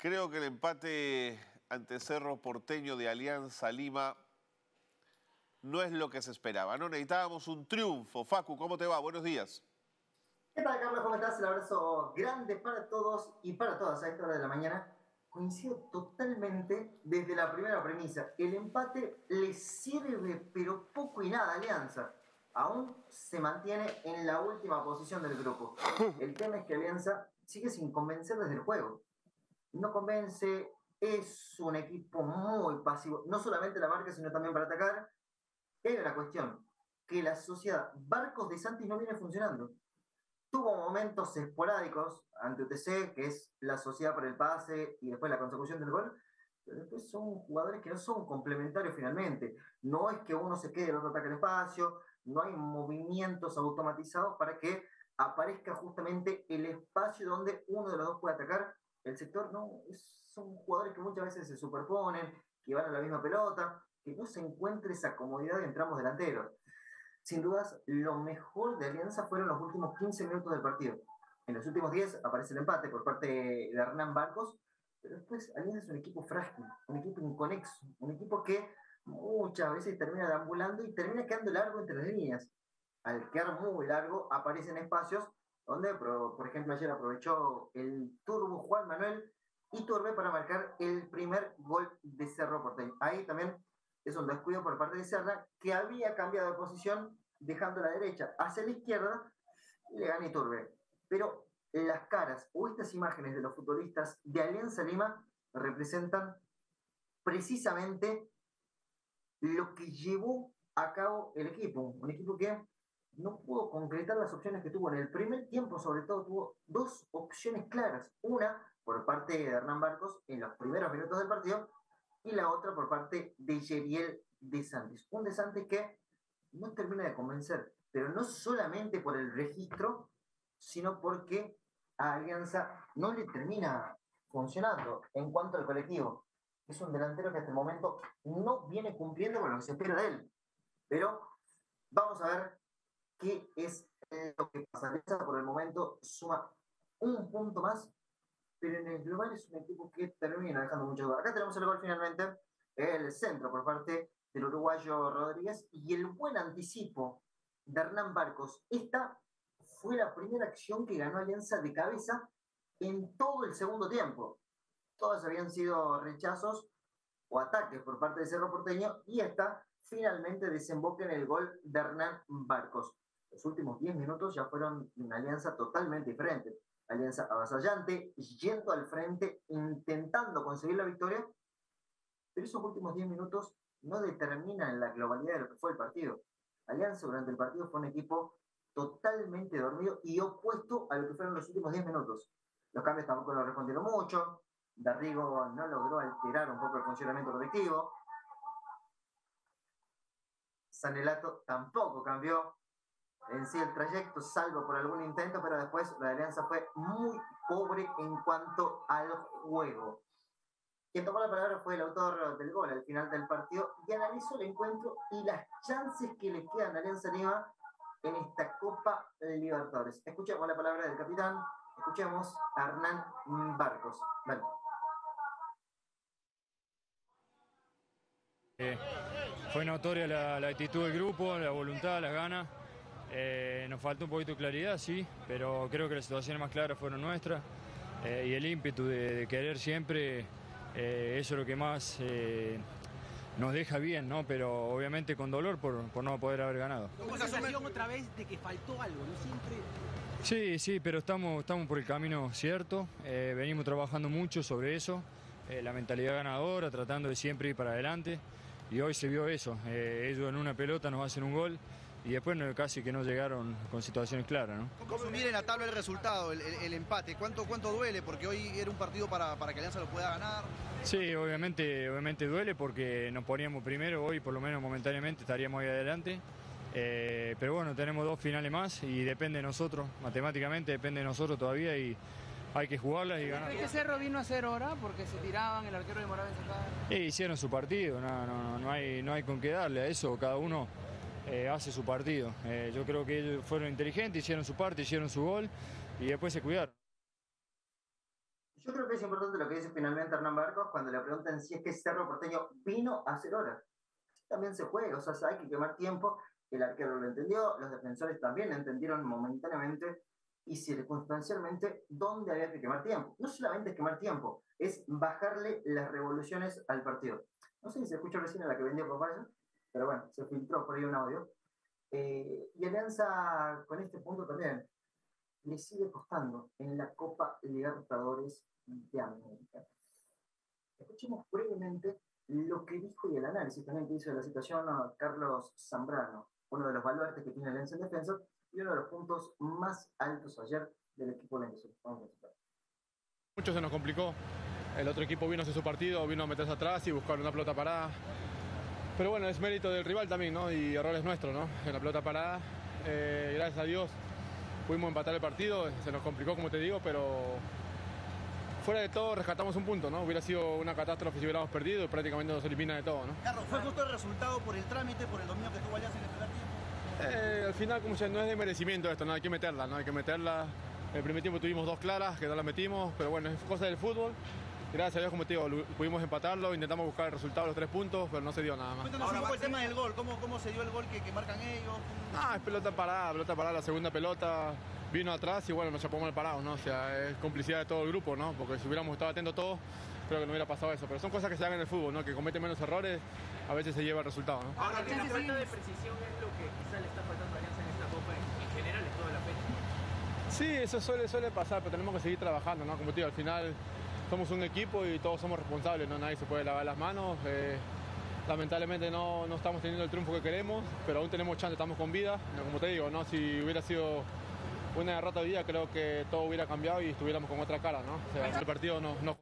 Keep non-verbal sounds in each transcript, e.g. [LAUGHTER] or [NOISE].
Creo que el empate ante Cerro Porteño de Alianza Lima no es lo que se esperaba. No necesitábamos un triunfo. Facu, ¿cómo te va? Buenos días. ¿Qué tal, Carlos? ¿Cómo estás? Un abrazo grande para todos y para todas a esta hora de la mañana. Coincido totalmente desde la primera premisa. El empate le sirve, pero poco y nada Alianza. Aún se mantiene en la última posición del grupo. El tema es que Alianza sigue sin convencer desde el juego. No convence, es un equipo muy pasivo, no solamente la marca, sino también para atacar. Hay una cuestión, que la sociedad Barcos de Santi no viene funcionando tuvo momentos esporádicos ante UTC, que es la sociedad por el pase y después la consecución del gol, pero después son jugadores que no son complementarios finalmente. No es que uno se quede, el otro ataque el espacio, no hay movimientos automatizados para que aparezca justamente el espacio donde uno de los dos puede atacar. El sector no, son jugadores que muchas veces se superponen, que van a la misma pelota, que no se encuentre esa comodidad en tramos delanteros sin dudas, lo mejor de Alianza fueron los últimos 15 minutos del partido. En los últimos 10 aparece el empate por parte de Hernán Barcos, pero después Alianza es un equipo frágil, un equipo inconexo, un equipo que muchas veces termina deambulando y termina quedando largo entre las líneas. Al quedar muy largo, aparecen espacios donde, por ejemplo, ayer aprovechó el turbo Juan Manuel y Turbe para marcar el primer gol de Cerro Porteño. Ahí también es un descuido por parte de Serra, que había cambiado de posición, dejando la derecha hacia la izquierda, y le gana Iturbe. Pero las caras o estas imágenes de los futbolistas de Alianza Lima representan precisamente lo que llevó a cabo el equipo. Un equipo que no pudo concretar las opciones que tuvo en el primer tiempo, sobre todo tuvo dos opciones claras. Una por parte de Hernán Barcos en los primeros minutos del partido y la otra por parte de Yeriel De Santis. Un De Santis que no termina de convencer, pero no solamente por el registro, sino porque a Alianza no le termina funcionando en cuanto al colectivo. Es un delantero que hasta el momento no viene cumpliendo con lo que se espera de él. Pero vamos a ver qué es lo que pasa. Por el momento suma un punto más pero en el global es un equipo que termina dejando mucho dudas. Acá tenemos el gol finalmente, el centro por parte del uruguayo Rodríguez y el buen anticipo de Hernán Barcos. Esta fue la primera acción que ganó Alianza de cabeza en todo el segundo tiempo. Todas habían sido rechazos o ataques por parte de Cerro Porteño y esta finalmente desemboca en el gol de Hernán Barcos. Los últimos 10 minutos ya fueron una alianza totalmente diferente alianza avasallante, yendo al frente, intentando conseguir la victoria, pero esos últimos 10 minutos no determinan la globalidad de lo que fue el partido. Alianza durante el partido fue un equipo totalmente dormido y opuesto a lo que fueron los últimos 10 minutos. Los cambios tampoco lo respondieron mucho, Darrigo no logró alterar un poco el funcionamiento colectivo, Sanelato tampoco cambió, en sí el trayecto, salvo por algún intento, pero después la alianza fue muy pobre en cuanto al juego. Quien tomó la palabra fue el autor del gol al final del partido y analizó el encuentro y las chances que le quedan a Alianza Lima en esta Copa Libertadores. Escuchemos la palabra del capitán, escuchemos a Hernán Barcos. Eh, fue notoria la, la actitud del grupo, la voluntad, las ganas. Eh, nos faltó un poquito de claridad, sí, pero creo que las situaciones más claras fueron nuestras eh, y el ímpetu de, querer siempre, eh, eso es lo que más nos deja bien, ¿no? pero obviamente con dolor por, no poder haber ganado. ¿Cómo sensación otra vez de que faltó algo? ¿no? Siempre... Sí, sí, pero estamos, estamos por el camino cierto, venimos trabajando mucho sobre eso, la mentalidad ganadora, tratando de siempre ir para adelante y hoy se vio eso, ellos en una pelota nos hacen un gol y después casi que no llegaron con situaciones claras. ¿no? ¿Cómo en la tabla el resultado, el, empate? ¿Cuánto, ¿Cuánto duele? Porque hoy era un partido para, para, que Alianza lo pueda ganar. Sí, obviamente, obviamente duele porque nos poníamos primero, hoy por lo menos momentáneamente estaríamos ahí adelante. Eh, pero bueno, tenemos dos finales más y depende de nosotros, matemáticamente depende de nosotros todavía y hay que jugarlas y ganar. ¿Qué Cerro vino a hacer hora porque se tiraban, el arquero de Morales acá? hicieron su partido, no, no, no, hay, no hay con qué darle a eso, cada uno eh, hace su partido. Eh, yo creo que ellos fueron inteligentes, hicieron su parte, hicieron su gol y después se cuidaron. Yo creo que es importante lo que dice finalmente Hernán Barcos cuando le preguntan si es que Cerro Porteño vino a hacer horas. También se juega, o sea, hay que quemar tiempo. El arquero lo entendió, los defensores también entendieron momentáneamente y circunstancialmente dónde había que quemar tiempo. No solamente quemar tiempo, es bajarle las revoluciones al partido. No sé si se escuchó recién a la que vendió Papaya, pero bueno, se filtró por ahí un audio. Eh, y Alianza con este punto también le sigue costando en la Copa Libertadores de América. Escuchemos brevemente lo que dijo y el análisis también que hizo de la situación a Carlos Zambrano, uno de los baluartes que tiene Alianza en defensa y uno de los puntos más altos ayer del equipo de Mucho se nos complicó. El otro equipo vino a hacer su partido, vino a meterse atrás y buscar una pelota parada. Pero bueno, es mérito del rival también, ¿no? Y errores nuestros, ¿no? En la pelota parada. Eh, gracias a Dios pudimos empatar el partido, se nos complicó como te digo, pero fuera de todo rescatamos un punto, ¿no? Hubiera sido una catástrofe si hubiéramos perdido y prácticamente nos elimina de todo, ¿no? Carlos, ¿fue justo el resultado por el trámite, por el dominio que tuvo Alianza en el primer tiempo? Eh, al final, como ya no es de merecimiento esto, no hay que meterla, no hay que meterla. El primer tiempo tuvimos dos claras que no las metimos, pero bueno, es cosa del fútbol. Gracias a Dios, como te digo, pudimos empatarlo, intentamos buscar el resultado los tres puntos, pero no se dio nada más. Cuéntanos un poco el tema del gol, ¿Cómo, ¿cómo, se dio el gol que, que marcan ellos? Ah, es pelota parada, pelota parada, la segunda pelota vino atrás y bueno, nos chapó mal parados, ¿no? O sea, es complicidad de todo el grupo, ¿no? Porque si hubiéramos estado atentos todos, creo que no hubiera pasado eso. Pero son cosas que se hagan en el fútbol, ¿no? Que comete menos errores, a veces se lleva el resultado, ¿no? Ahora, la falta de precisión es lo que quizá le está faltando a Alianza en esta Copa en general en toda la fecha. Sí, eso suele, suele pasar, pero tenemos que seguir trabajando, ¿no? Como te digo, al final somos un equipo y todos somos responsables, ¿no? Nadie se puede lavar las manos. Eh, lamentablemente no, no, estamos teniendo el triunfo que queremos, pero aún tenemos chance, estamos con vida. Como te digo, ¿no? si hubiera sido una derrota de día, creo que todo hubiera cambiado y estuviéramos con otra cara. ¿no? O sea, el partido no, no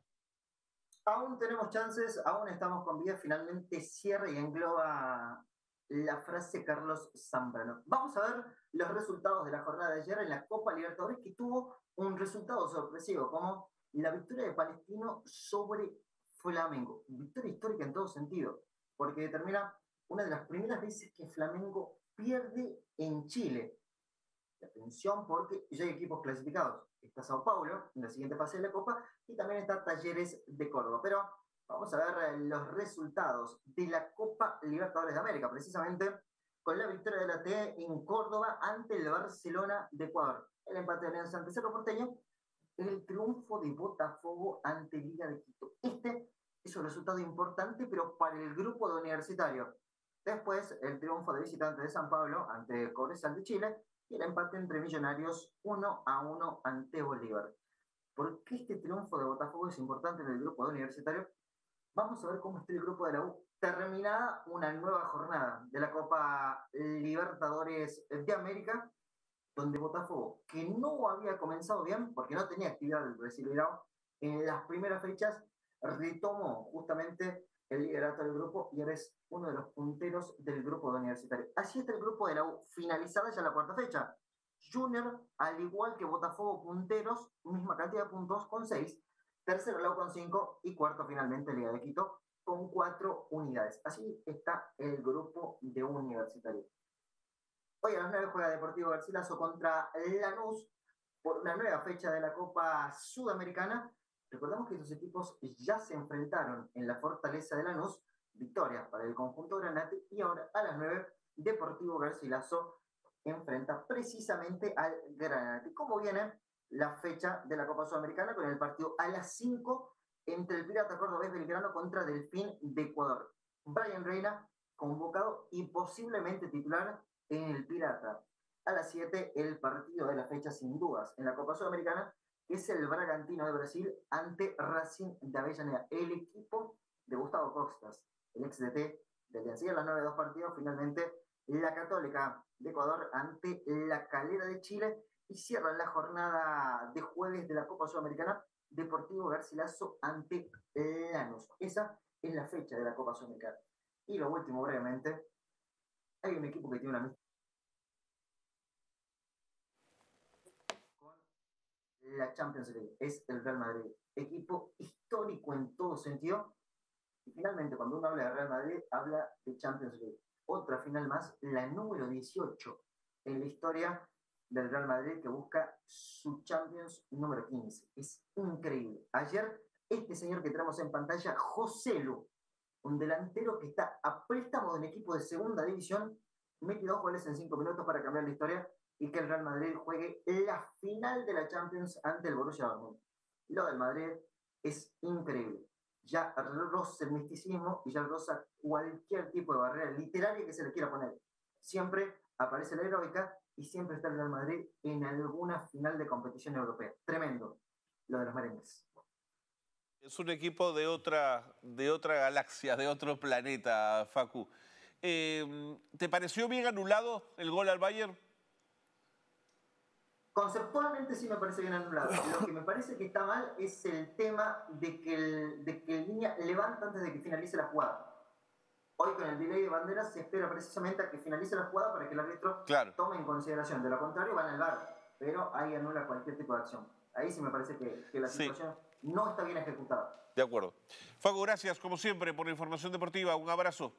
aún tenemos chances, aún estamos con vida, finalmente cierra y engloba la frase Carlos Zambrano. Vamos a ver los resultados de la jornada de ayer en la Copa Libertadores que tuvo un resultado sorpresivo como la victoria de Palestino sobre Flamengo. Victoria histórica en todo sentido, porque determina una de las primeras veces que Flamengo pierde en Chile. Atención porque ya hay equipos clasificados está Sao Paulo en la siguiente fase de la Copa y también está Talleres de Córdoba. Pero vamos a ver eh, los resultados de la Copa Libertadores de América, precisamente con la victoria de la T en Córdoba ante el Barcelona de Ecuador. El empate de Alianza ante Cerro Porteño, el triunfo de Botafogo ante Liga de Quito. Este es un resultado importante, pero para el grupo de universitario. Después, el triunfo de visitante de San Pablo ante Cobresal de Chile y el empate entre Millonarios 1 a 1 ante Bolívar. ¿Por qué este triunfo de Botafogo es importante en el grupo de universitario? Vamos a ver cómo está el grupo de la U. Terminada una nueva jornada de la Copa Libertadores de América, donde Botafogo, que no había comenzado bien, porque no tenía actividad del Brasileirão, en las primeras fechas retomó justamente el liderato del grupo y eres uno de los punteros del grupo de universitario. Así está el grupo de la U, finalizada ya la cuarta fecha. Junior, al igual que Botafogo, punteros, misma cantidad de puntos con seis. Tercero, la U con cinco. Y cuarto, finalmente, Liga de Quito con cuatro unidades. Así está el grupo de universitario. Hoy a las nueve juega Deportivo Garcilaso contra Lanús por una nueva fecha de la Copa Sudamericana Recordemos que esos equipos ya se enfrentaron en la fortaleza de Lanús, victoria para el conjunto Granate, y ahora a las 9, Deportivo Garcilaso enfrenta precisamente al Granate. ¿Cómo viene la fecha de la Copa Sudamericana? Con el partido a las 5 entre el Pirata Cordobés Belgrano contra Delfín de Ecuador. Brian Reina, convocado y posiblemente titular en el Pirata. A las 7, el partido de la fecha sin dudas en la Copa Sudamericana es el Bragantino de Brasil ante Racing de Avellaneda, el equipo de Gustavo Costas, el ex DT del Alianza. A las 9 dos partidos, finalmente la Católica de Ecuador ante la Calera de Chile y cierran la jornada de jueves de la Copa Sudamericana Deportivo Garcilaso ante Lanús. Esa es la fecha de la Copa Sudamericana. Y lo último, brevemente, hay un equipo que tiene una la Champions League, es el Real Madrid. Equipo histórico en todo sentido. Y finalmente, cuando uno habla de Real Madrid, habla de Champions League. Otra final más, la número 18 en la historia del Real Madrid que busca su Champions número 15. Es increíble. Ayer, este señor que tenemos en pantalla, Joselu, un delantero que está a préstamo de un equipo de segunda división, mete dos goles en cinco minutos para cambiar la historia y que el Real Madrid juegue la final de la Champions ante el Borussia Dortmund. Lo del Madrid es increíble. Ya roza el misticismo y ya roza cualquier tipo de barrera literaria que se le quiera poner. Siempre aparece la heroica y siempre está el Real Madrid en alguna final de competición europea. Tremendo lo de los merengues. Es un equipo de otra, de otra galaxia, de otro planeta, Facu. Eh, ¿Te pareció bien anulado el gol al Bayern? Conceptualmente sí me parece bien anulado. [LAUGHS] Lo que me parece que está mal es el tema de que el, de que el línea levanta antes de que finalice la jugada. Hoy con el delay de banderas se espera precisamente a que finalice la jugada para que el árbitro Claro. tome en consideración. De lo contrario van al bar, pero ahí anula cualquier tipo de acción. Ahí sí me parece que, que la Sí. No está bien ejecutada. De acuerdo. Facu, gracias como siempre por la información deportiva. Un abrazo.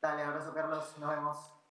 Dale, abrazo Carlos, nos vemos.